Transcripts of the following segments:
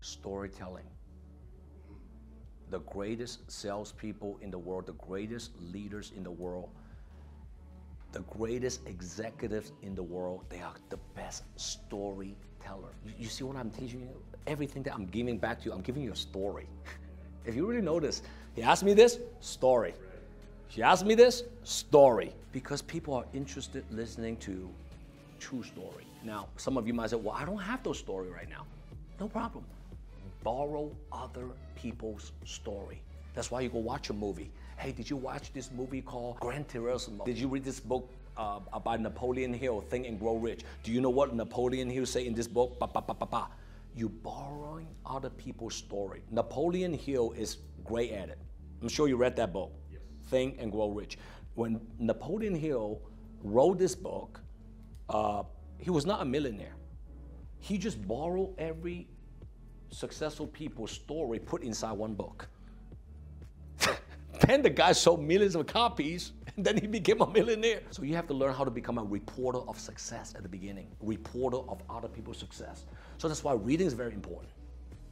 storytelling. The greatest salespeople in the world, the greatest leaders in the world, the greatest executives in the world, they are the best storyteller. You, you see what I'm teaching you? Everything that I'm giving back to you, I'm giving you a story. if you really notice, he asked me this, story. She asked me this, story. Because people are interested listening to true story. Now, some of you might say, well, I don't have those story right now. No problem. Borrow other people's story. That's why you go watch a movie. Hey, did you watch this movie called Gran Turismo? Did you read this book uh, about Napoleon Hill, Think and Grow Rich? Do you know what Napoleon Hill say in this book? Ba, ba, ba, ba, ba. You borrowing other people's story. Napoleon Hill is great at it. I'm sure you read that book, yes. Think and Grow Rich. When Napoleon Hill wrote this book, uh, he was not a millionaire. He just borrowed every successful people's story put inside one book. then the guy sold millions of copies and then he became a millionaire. So you have to learn how to become a reporter of success at the beginning, reporter of other people's success. So that's why reading is very important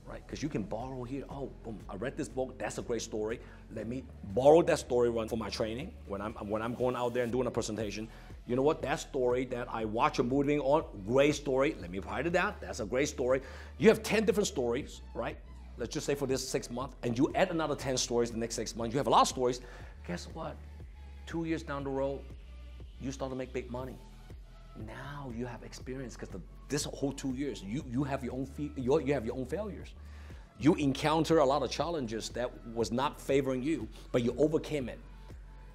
right? Because you can borrow here. Oh, boom! I read this book. That's a great story. Let me borrow that story run for my training when I'm when I'm going out there and doing a presentation. You know what? That story that I watch a movie on, great story. Let me write it down. That's a great story. You have ten different stories, right? Let's just say for this six months, and you add another ten stories the next six months. You have a lot of stories. Guess what? Two years down the road, you start to make big money. Now you have experience because this whole two years, you, you have your own you, you have your own failures. You encounter a lot of challenges that was not favoring you, but you overcame it.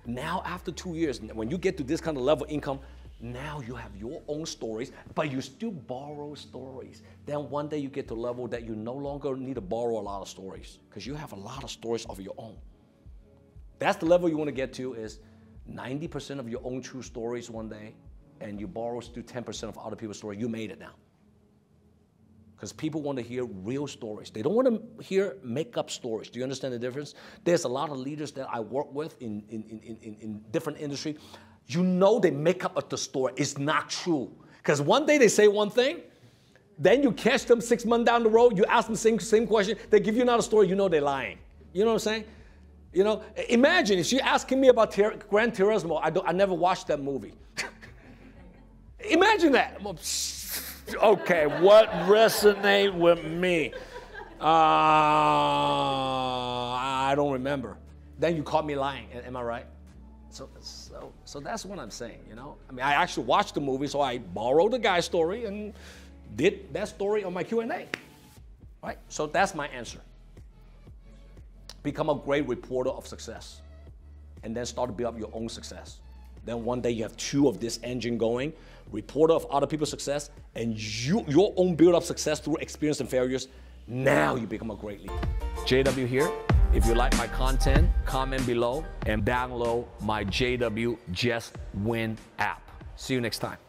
Now after two years, when you get to this kind of level of income, now you have your own stories, but you still borrow stories. Then one day you get to a level that you no longer need to borrow a lot of stories because you have a lot of stories of your own. That's the level you want to get to is 90% of your own true stories one day and you borrow to 10% of other people's story, you made it now. Because people want to hear real stories. They don't want to hear make up stories. Do you understand the difference? There's a lot of leaders that I work with in, in, in, in, in different industry. You know they make up the story. It's not true. Because one day they say one thing, then you catch them six months down the road, you ask them the same, same question, they give you another story, you know they're lying. You know what I'm saying? You know, imagine if you're asking me about Ter- Gran Turismo, I, I never watched that movie. Imagine that. Okay, what resonate with me? Uh, I don't remember. Then you caught me lying. Am I right? So, so, so that's what I'm saying. You know, I mean, I actually watched the movie, so I borrowed the guy's story and did that story on my Q and A. Right. So that's my answer. Become a great reporter of success, and then start to build up your own success. Then one day you have two of this engine going, reporter of other people's success, and you, your own build up success through experience and failures. Now you become a great leader. JW here. If you like my content, comment below and download my JW Just Win app. See you next time.